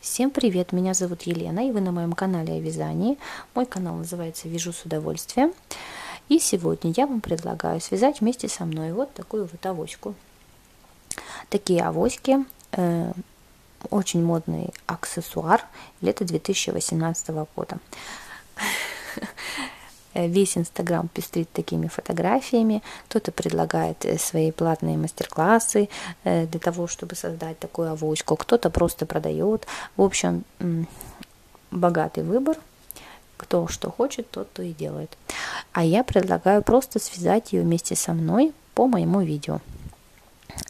Всем привет, меня зовут Елена, и вы на моем канале о вязании. Мой канал называется «Вяжу с удовольствием». И сегодня я вам предлагаю связать вместе со мной вот такую вот авоську. Такие авоськи, э, очень модный аксессуар лета 2018 года. Э, весь Инстаграм пестрит такими фотографиями. Кто-то предлагает э, свои платные мастер-классы э, для того, чтобы создать такую авоську. Кто-то просто продает. В общем, богатый выбор. Кто что хочет, тот то и делает. А я предлагаю просто связать ее вместе со мной по моему видео.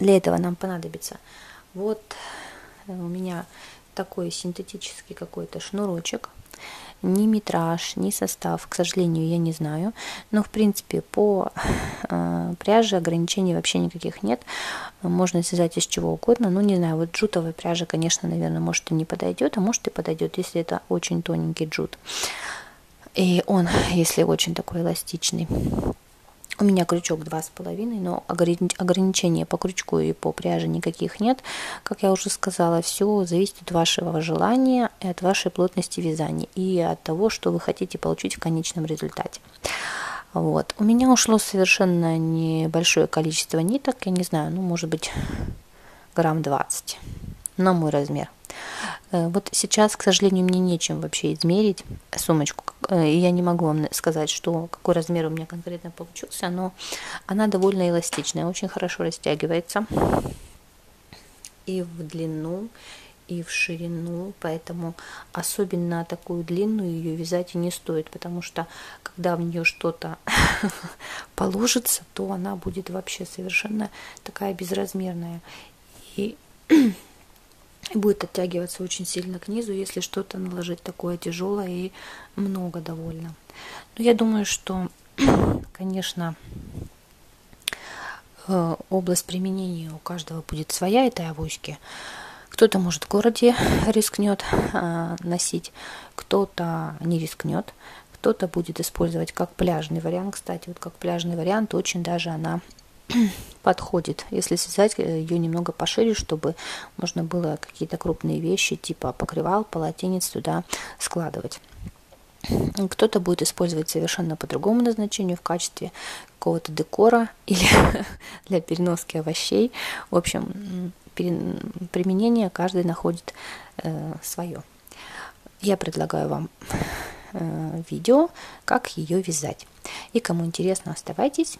Для этого нам понадобится вот у меня такой синтетический какой-то шнурочек ни метраж, ни состав, к сожалению, я не знаю. Но, в принципе, по э, пряже ограничений вообще никаких нет. Можно связать из чего угодно. Ну, не знаю, вот джутовая пряжа, конечно, наверное, может и не подойдет, а может и подойдет, если это очень тоненький джут. И он, если очень такой эластичный. У меня крючок 2,5, но ограничения по крючку и по пряже никаких нет. Как я уже сказала, все зависит от вашего желания, и от вашей плотности вязания и от того, что вы хотите получить в конечном результате. Вот. У меня ушло совершенно небольшое количество ниток, я не знаю, ну, может быть, грамм 20 на мой размер. Э, вот сейчас, к сожалению, мне нечем вообще измерить сумочку. Э, я не могу вам сказать, что, какой размер у меня конкретно получился, но она довольно эластичная, очень хорошо растягивается и в длину, и в ширину, поэтому особенно такую длинную ее вязать и не стоит, потому что когда в нее что-то положится, то она будет вообще совершенно такая безразмерная. И и будет оттягиваться очень сильно к низу, если что-то наложить такое тяжелое и много довольно. Но я думаю, что, конечно, э, область применения у каждого будет своя этой авоськи. Кто-то, может, в городе рискнет э, носить, кто-то не рискнет, кто-то будет использовать как пляжный вариант. Кстати, вот как пляжный вариант очень даже она подходит, если связать э, ее немного пошире, чтобы можно было какие-то крупные вещи типа покрывал, полотенец туда складывать. Кто-то будет использовать совершенно по другому назначению в качестве какого-то декора или для переноски овощей. В общем, применение каждый находит э, свое. Я предлагаю вам э, видео, как ее вязать. И кому интересно, оставайтесь.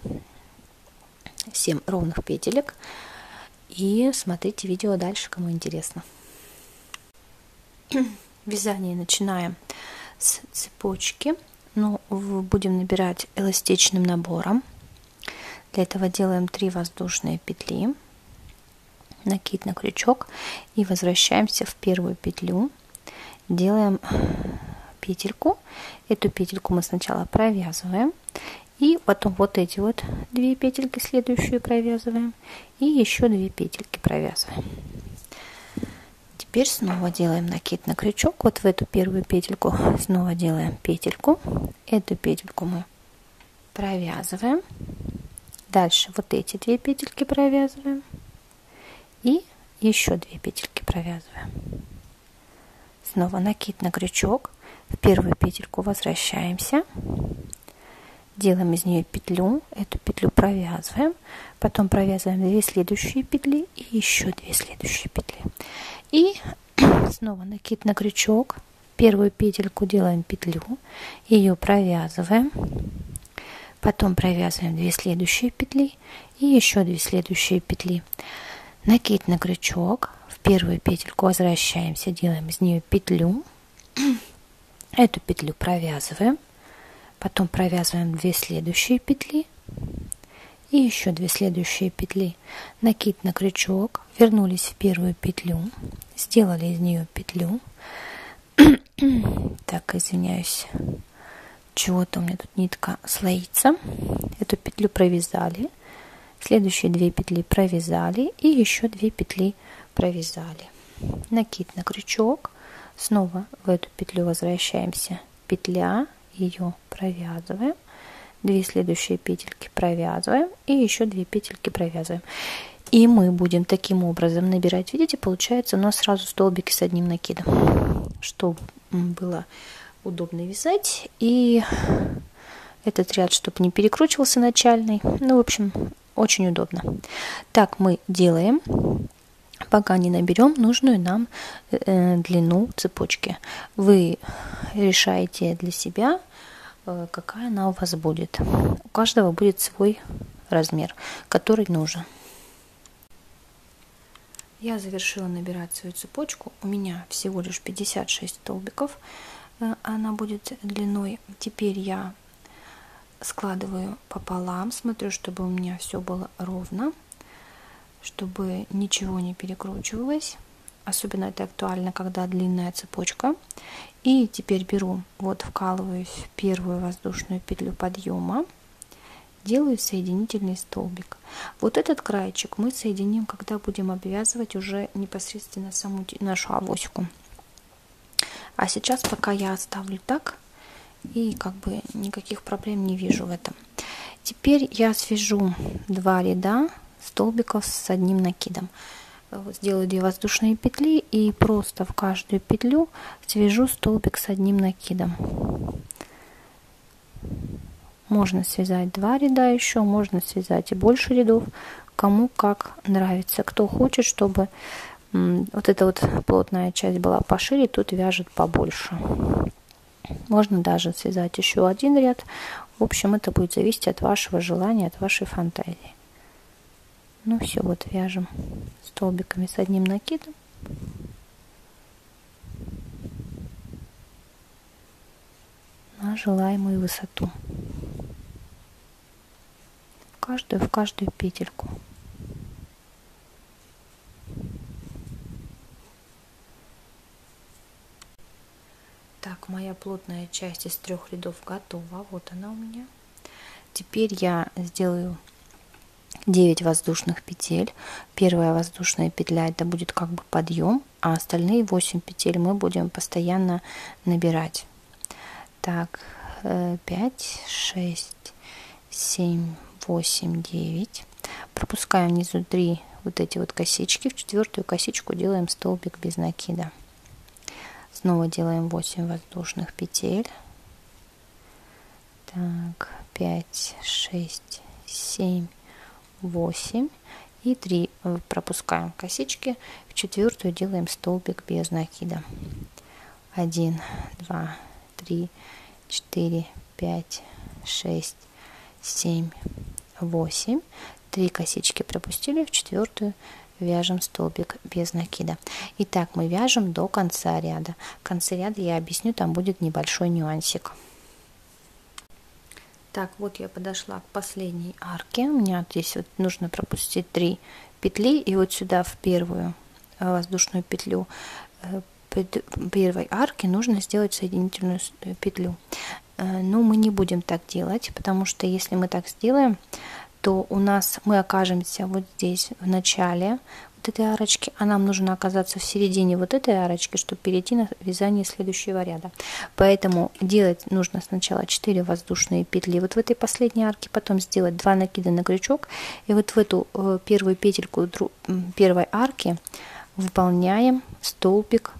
7 ровных петелек. И смотрите видео дальше, кому интересно. Вязание начинаем с цепочки. Но ну, будем набирать эластичным набором. Для этого делаем 3 воздушные петли, накид на крючок и возвращаемся в первую петлю. Делаем петельку. Эту петельку мы сначала провязываем и потом вот эти вот две петельки следующую провязываем. И еще две петельки провязываем. Теперь снова делаем накид на крючок. Вот в эту первую петельку снова делаем петельку. Эту петельку мы провязываем. Дальше вот эти две петельки провязываем. И еще две петельки провязываем. Снова накид на крючок. В первую петельку возвращаемся делаем из нее петлю, эту петлю провязываем, потом провязываем две следующие петли и еще две следующие петли. И снова накид на крючок, первую петельку делаем петлю, ее провязываем, потом провязываем две следующие петли и еще две следующие петли. Накид на крючок, в первую петельку возвращаемся, делаем из нее петлю, эту петлю провязываем, потом провязываем 2 следующие петли. И еще 2 следующие петли. Накид на крючок. Вернулись в первую петлю. Сделали из нее петлю. Так извиняюсь. Чего-то у меня тут нитка слоится. Эту петлю провязали. Следующие две петли провязали. И еще две петли провязали. Накид на крючок. Снова в эту петлю возвращаемся. Петля ее провязываем, две следующие петельки провязываем и еще две петельки провязываем. И мы будем таким образом набирать. Видите, получается у нас сразу столбики с одним накидом, чтобы было удобно вязать. И этот ряд, чтобы не перекручивался начальный. Ну, в общем, очень удобно. Так мы делаем, пока не наберем нужную нам э, длину цепочки. Вы решаете для себя, э, какая она у вас будет. У каждого будет свой размер, который нужен. Я завершила набирать свою цепочку. У меня всего лишь 56 столбиков. Э, она будет длиной. Теперь я складываю пополам, смотрю, чтобы у меня все было ровно, чтобы ничего не перекручивалось. Особенно это актуально, когда длинная цепочка. И теперь беру, вот вкалываюсь в первую воздушную петлю подъема делаю соединительный столбик. Вот этот краечек мы соединим, когда будем обвязывать уже непосредственно саму нашу авоську. А сейчас пока я оставлю так, и как бы никаких проблем не вижу в этом. Теперь я свяжу два ряда столбиков с одним накидом. Сделаю две воздушные петли и просто в каждую петлю свяжу столбик с одним накидом. Можно связать два ряда еще, можно связать и больше рядов, кому как нравится. Кто хочет, чтобы вот эта вот плотная часть была пошире, тут вяжет побольше. Можно даже связать еще один ряд. В общем, это будет зависеть от вашего желания, от вашей фантазии. Ну все, вот вяжем столбиками с одним накидом. на желаемую высоту каждую в каждую петельку. Так, моя плотная часть из трех рядов готова. Вот она у меня. Теперь я сделаю 9 воздушных петель. Первая воздушная петля это будет как бы подъем, а остальные 8 петель мы будем постоянно набирать. Так, 5, 6, 7, 8, 9. Пропускаем внизу 3 вот эти вот косички. В четвертую косичку делаем столбик без накида. Снова делаем 8 воздушных петель. Так, 5, 6, 7, 8 и 3 пропускаем косички. В четвертую делаем столбик без накида. 1, 2, 3, 4, 5, 6, 7, 8 3 косички пропустили. В четвертую вяжем столбик без накида. Итак мы вяжем до конца ряда. В конце ряда я объясню там будет небольшой нюансик так вот я подошла к последней арке. У меня здесь вот нужно пропустить 3 петли. И вот сюда в первую э, воздушную петлю э, первой арки нужно сделать соединительную э, петлю. Но мы не будем так делать, потому что если мы так сделаем, то у нас мы окажемся вот здесь в начале вот этой арочки, а нам нужно оказаться в середине вот этой арочки, чтобы перейти на вязание следующего ряда. Поэтому делать нужно сначала 4 воздушные петли вот в этой последней арке, потом сделать 2 накида на крючок, и вот в эту э, первую петельку первой арки выполняем столбик.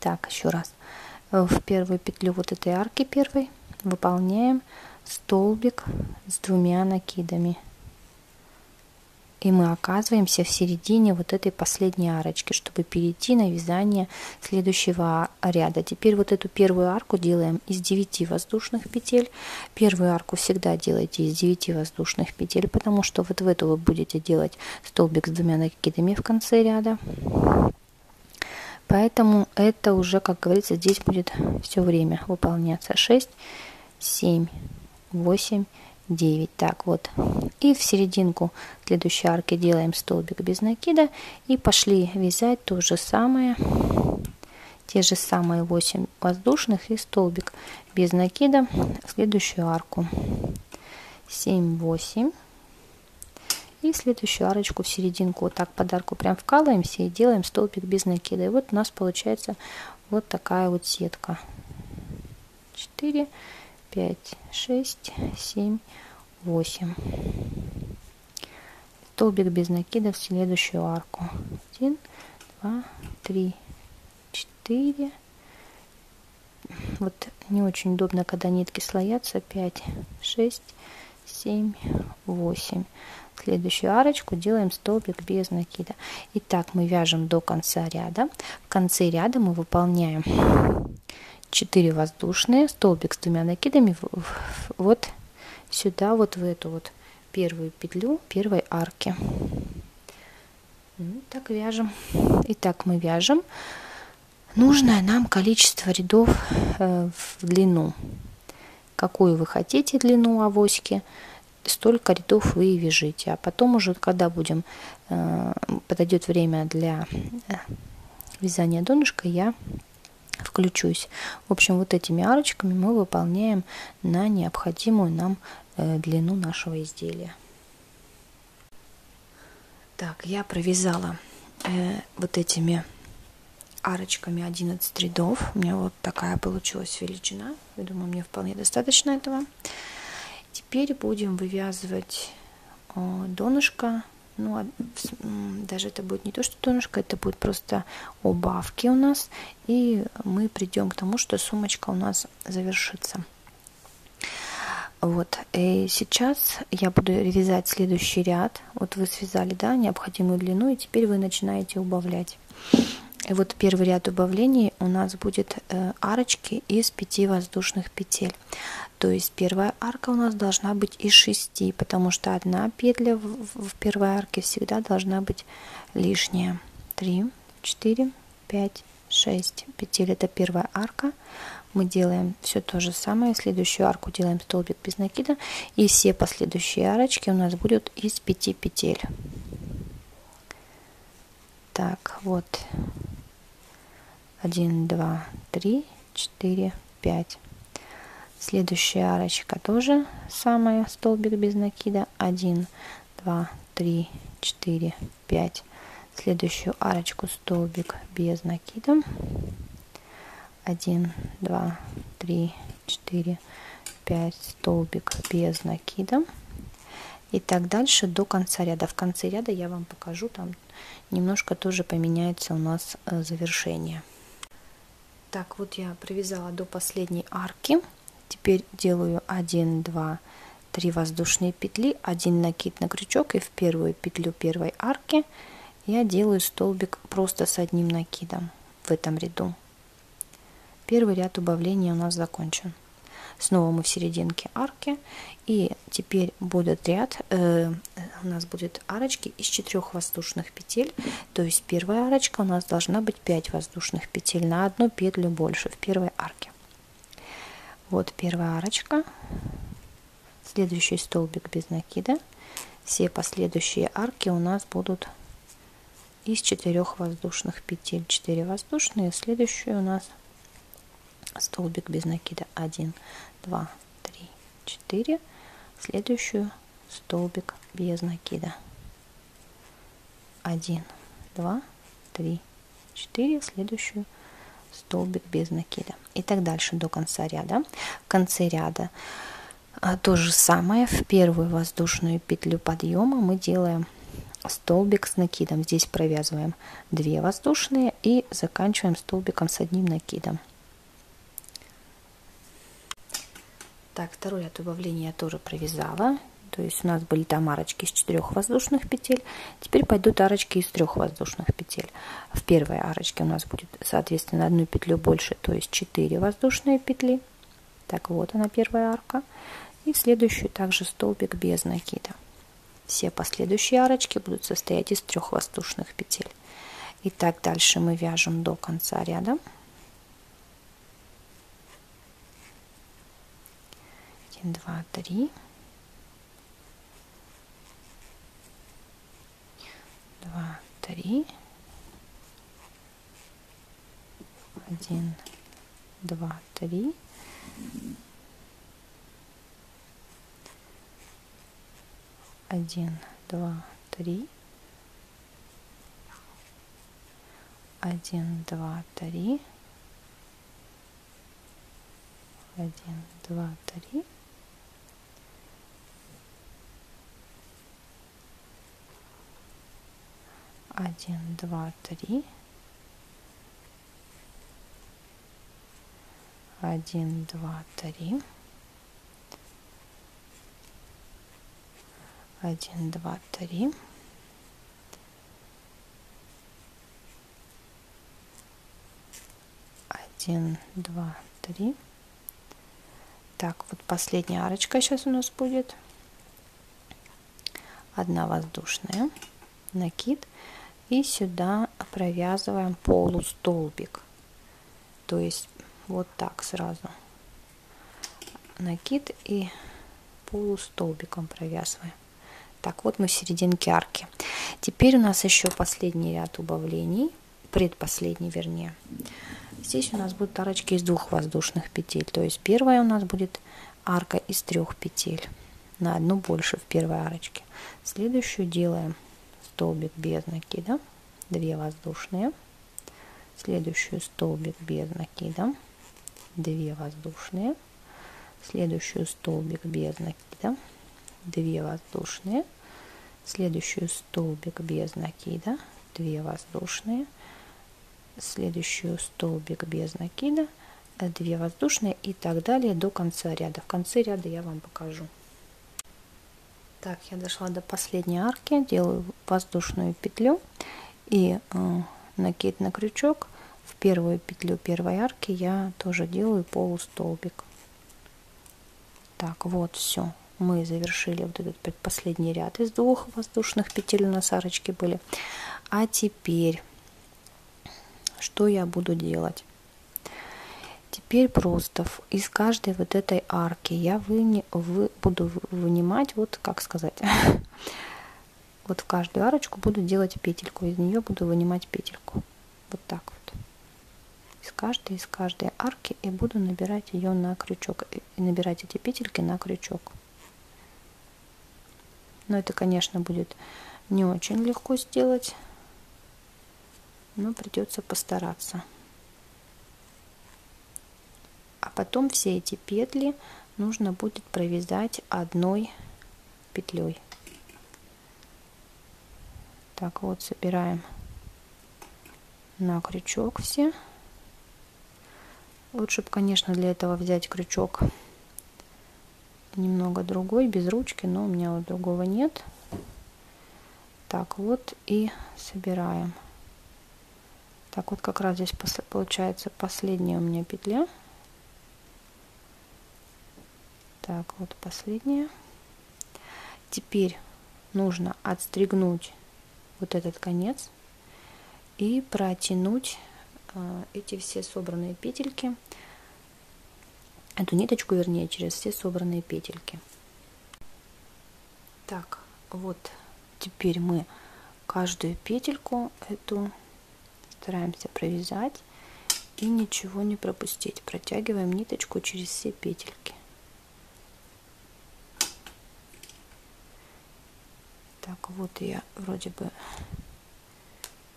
Так, еще раз в первую петлю вот этой арки первой выполняем столбик с двумя накидами и мы оказываемся в середине вот этой последней арочки, чтобы перейти на вязание следующего ряда. Теперь вот эту первую арку делаем из 9 воздушных петель. Первую арку всегда делайте из 9 воздушных петель, потому что вот в эту вы будете делать столбик с двумя накидами в конце ряда. Поэтому это уже, как говорится, здесь будет все время выполняться. 6, 7, 8, 9. Так вот. И в серединку следующей арки делаем столбик без накида. И пошли вязать то же самое. Те же самые 8 воздушных и столбик без накида в следующую арку. 7, 8. И следующую арочку в серединку вот так подарку прям вкалываемся и делаем столбик без накида. И вот у нас получается вот такая вот сетка. 4, 5, 6, 7, 8. столбик без накида в следующую арку. 1, 2, 3, 4. Вот не очень удобно, когда нитки слоятся. 5, 6, 7, 8. Следующую арочку делаем столбик без накида. Итак, мы вяжем до конца ряда. В конце ряда мы выполняем 4 воздушные, столбик с двумя накидами вот сюда, вот в эту вот первую петлю первой арки. Ну, так вяжем. Итак, мы вяжем нужное нам количество рядов э, в длину. Какую вы хотите длину авоськи, столько рядов вы и вяжите. А потом уже, когда будем, э, подойдет время для э, вязания донышка, я включусь. В общем, вот этими арочками мы выполняем на необходимую нам э, длину нашего изделия. Так, я провязала э, вот этими арочками 11 рядов. У меня вот такая получилась величина. Я думаю, мне вполне достаточно этого. Теперь будем вывязывать э, донышко ну, а, даже это будет не то, что донышко, это будет просто убавки у нас, и мы придем к тому, что сумочка у нас завершится. Вот, и сейчас я буду вязать следующий ряд. Вот вы связали, да, необходимую длину, и теперь вы начинаете убавлять. И вот первый ряд убавлений у нас будет э, арочки из пяти воздушных петель. То есть первая арка у нас должна быть из шести, потому что одна петля в, первой арке всегда должна быть лишняя. Три, четыре, пять, шесть петель. Это первая арка. Мы делаем все то же самое. Следующую арку делаем столбик без накида. И все последующие арочки у нас будут из пяти петель. Так, вот. Один, два, три, четыре, пять. Следующая арочка тоже самая, столбик без накида. 1, 2, 3, 4, 5. Следующую арочку столбик без накида. 1, 2, 3, 4, 5. Столбик без накида. И так дальше до конца ряда. В конце ряда я вам покажу, там немножко тоже поменяется у нас э, завершение. Так, вот я провязала до последней арки. Теперь делаю 1, 2, 3 воздушные петли, один накид на крючок и в первую петлю первой арки я делаю столбик просто с одним накидом в этом ряду. Первый ряд убавления у нас закончен. Снова мы в серединке арки и теперь будет ряд, э, у нас будет арочки из четырех воздушных петель, то есть первая арочка у нас должна быть 5 воздушных петель на одну петлю больше в первой арке. Вот первая арочка, следующий столбик без накида. Все последующие арки у нас будут из четырех воздушных петель. 4 воздушные, следующий у нас столбик без накида 1, 2, 3, 4. Следующую столбик без накида 1, 2, 3, 4. Следующую столбик без накида и так дальше до конца ряда. В конце ряда а, то же самое. В первую воздушную петлю подъема мы делаем столбик с накидом. Здесь провязываем 2 воздушные и заканчиваем столбиком с одним накидом. Так, второй ряд убавления я тоже провязала. То есть у нас были там арочки из четырех воздушных петель. Теперь пойдут арочки из трех воздушных петель. В первой арочке у нас будет, соответственно, одну петлю больше, то есть 4 воздушные петли. Так, вот она первая арка. И в следующую также столбик без накида. Все последующие арочки будут состоять из трех воздушных петель. И так дальше мы вяжем до конца ряда. 1, 2, 3. два, три, один, два, три, один, два, три, один, два, три, один, два, три. Один, два, три, один, два, три, один, два, три, один, два, три. Так, вот последняя арочка сейчас у нас будет. Одна воздушная, накид. И сюда провязываем полустолбик. То есть вот так сразу. Накид и полустолбиком провязываем. Так, вот мы в серединке арки. Теперь у нас еще последний ряд убавлений, предпоследний вернее. Здесь у нас будут арочки из двух воздушных петель. То есть первая у нас будет арка из трех петель. На одну больше в первой арочке. Следующую делаем столбик без накида. 2 воздушные. Следующую столбик без накида. 2 воздушные. Следующую столбик без накида. 2 воздушные. Следующую столбик без накида. 2 воздушные следующую столбик без накида, 2 воздушные и так далее до конца ряда. В конце ряда я вам покажу. Так, я дошла до последней арки, делаю воздушную петлю и э, накид на крючок. В первую петлю первой арки я тоже делаю полустолбик. Так, вот все. Мы завершили вот этот предпоследний ряд из двух воздушных петель у нас арочки были. А теперь что я буду делать. Теперь просто из каждой вот этой арки я выни, вы, буду вынимать, вот как сказать, вот в каждую арочку буду делать петельку, из нее буду вынимать петельку. Вот так вот. Из каждой, из каждой арки и буду набирать ее на крючок, и набирать эти петельки на крючок. Но это, конечно, будет не очень легко сделать но придется постараться. А потом все эти петли нужно будет провязать одной петлей. Так вот, собираем на крючок все. Лучше бы, конечно, для этого взять крючок немного другой, без ручки, но у меня вот другого нет. Так вот и собираем. Так вот как раз здесь получается последняя у меня петля. Так, вот последняя. Теперь нужно отстригнуть вот этот конец и протянуть э, эти все собранные петельки, эту ниточку, вернее, через все собранные петельки. Так, вот теперь мы каждую петельку эту стараемся провязать и ничего не пропустить. Протягиваем ниточку через все петельки. Так, вот я вроде бы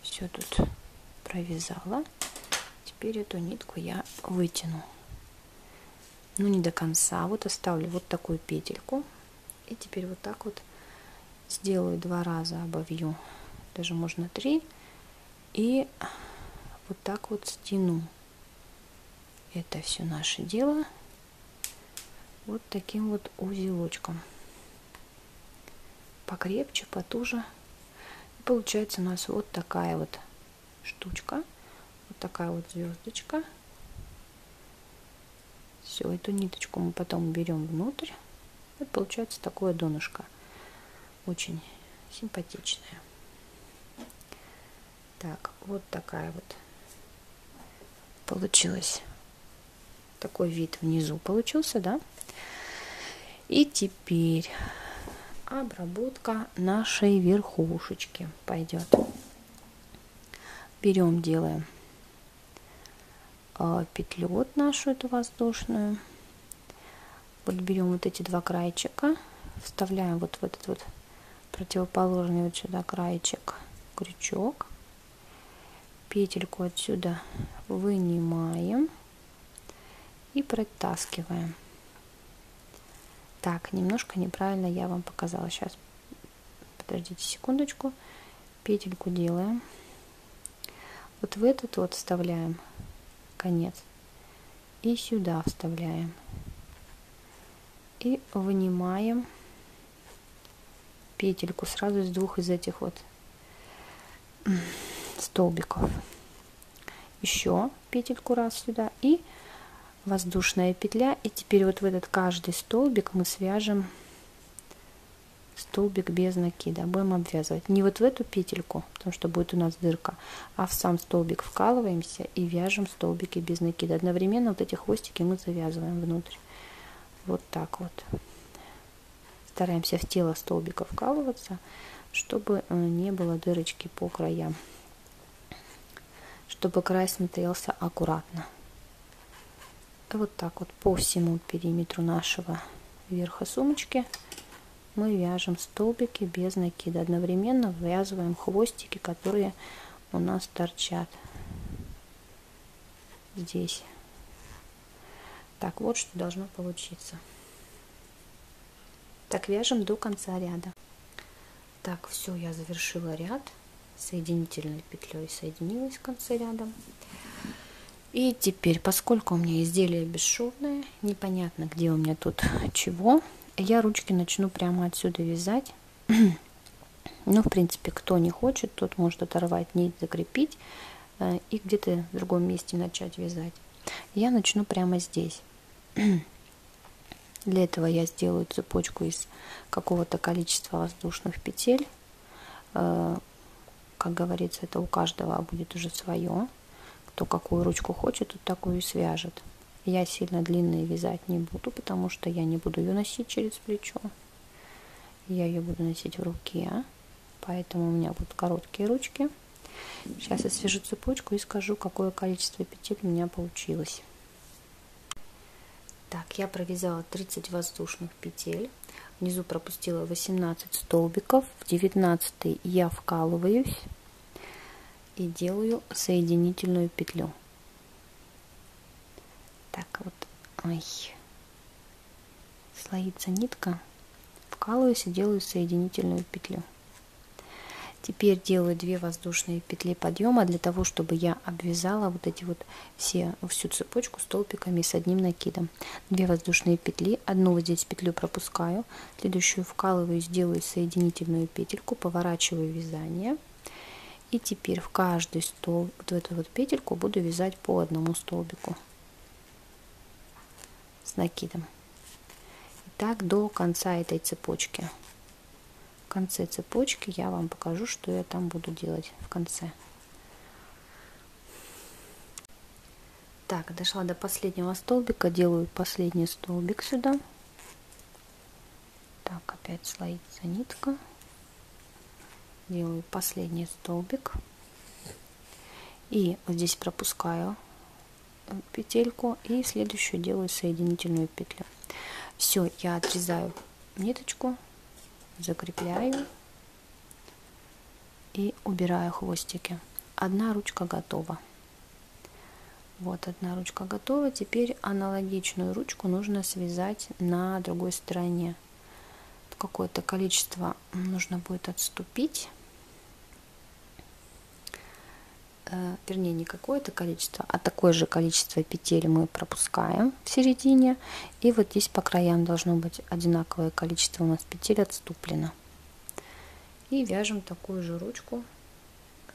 все тут провязала. Теперь эту нитку я вытяну. Ну, не до конца. Вот оставлю вот такую петельку. И теперь вот так вот сделаю два раза, обовью. Даже можно три и вот так вот стяну это все наше дело вот таким вот узелочком покрепче потуже. И получается у нас вот такая вот штучка вот такая вот звездочка. Все эту ниточку мы потом берем внутрь. И получается такое донышко. Очень симпатичное. Так, вот такая вот получилась. Такой вид внизу получился, да? И теперь обработка нашей верхушечки пойдет. Берем, делаем э, петлю вот нашу эту воздушную. Вот берем вот эти два крайчика, вставляем вот в этот вот противоположный вот сюда краечек крючок петельку отсюда вынимаем и протаскиваем. Так, немножко неправильно я вам показала. Сейчас, подождите секундочку. петельку делаем вот в этот вот вставляем конец и сюда вставляем и вынимаем петельку сразу из двух из этих вот столбиков еще петельку раз сюда и воздушная петля и теперь вот в этот каждый столбик мы свяжем столбик без накида будем обвязывать. Не вот в эту петельку потому что будет у нас дырка а в сам столбик вкалываемся и вяжем столбики без накида. Одновременно вот эти хвостики мы завязываем внутрь. Вот так вот. Стараемся в тело столбика вкалываться чтобы э, не было дырочки по краям чтобы край смотрелся аккуратно вот так вот по всему периметру нашего верха сумочки мы вяжем столбики без накида. Одновременно ввязываем хвостики, которые у нас торчат здесь. Так, вот что должно получиться. Так, вяжем до конца ряда. Так, все, я завершила ряд соединительной петлей, соединилась в конце ряда. И теперь, поскольку у меня изделие бесшовное, непонятно, где у меня тут чего, я ручки начну прямо отсюда вязать. ну, в принципе, кто не хочет, тот может оторвать нить, закрепить э, и где-то в другом месте начать вязать. Я начну прямо здесь. Для этого я сделаю цепочку из какого-то количества воздушных петель. Э, как говорится, это у каждого будет уже свое. Кто какую ручку хочет, тот такую и свяжет. Я сильно длинные вязать не буду, потому что я не буду ее носить через плечо. Я ее буду носить в руке, поэтому у меня будут короткие ручки. Сейчас я свяжу цепочку и скажу, какое количество петель у меня получилось. Так, я провязала 30 воздушных петель. Внизу пропустила 18 столбиков. В 19 я вкалываюсь и делаю соединительную петлю так вот, ой, слоится нитка, вкалываюсь и делаю соединительную петлю. Теперь делаю 2 воздушные петли подъема для того, чтобы я обвязала вот эти вот все, всю цепочку столбиками с одним накидом. 2 воздушные петли, одну вот здесь петлю пропускаю, следующую вкалываю, сделаю соединительную петельку, поворачиваю вязание. И теперь в каждый столб, вот в эту вот петельку буду вязать по одному столбику с накидом. И так до конца этой цепочки. В конце цепочки я вам покажу, что я там буду делать в конце. Так, дошла до последнего столбика, делаю последний столбик сюда. Так, опять слоится нитка. Делаю последний столбик. И вот здесь пропускаю петельку и следующую делаю соединительную петлю. Все я отрезаю ниточку закрепляю и убираю хвостики. Одна ручка готова. Вот одна ручка готова. Теперь аналогичную ручку нужно связать на другой стороне. Какое-то количество нужно будет отступить Э, вернее не какое-то количество, а такое же количество петель мы пропускаем в середине. И вот здесь по краям должно быть одинаковое количество у нас петель отступлено. И вяжем такую же ручку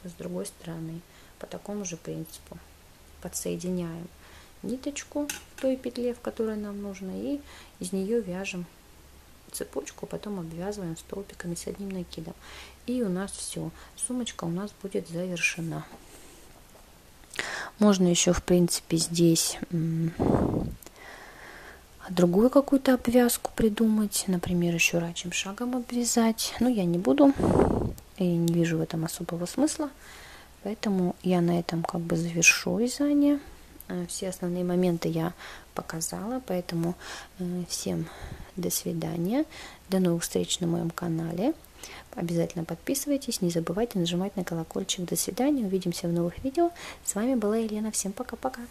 с другой стороны по такому же принципу. Подсоединяем ниточку в той петле, в которой нам нужно, и из нее вяжем цепочку, потом обвязываем столбиками с одним накидом. И у нас все. Сумочка у нас будет завершена. Можно еще, в принципе, здесь другую какую-то обвязку придумать. Например, еще рачим шагом обвязать. Но я не буду. И не вижу в этом особого смысла. Поэтому я на этом как бы завершу вязание. Э, все основные моменты я показала. Поэтому э, всем до свидания. До новых встреч на моем канале. Обязательно подписывайтесь, не забывайте нажимать на колокольчик. До свидания, увидимся в новых видео. С вами была Елена, всем пока-пока.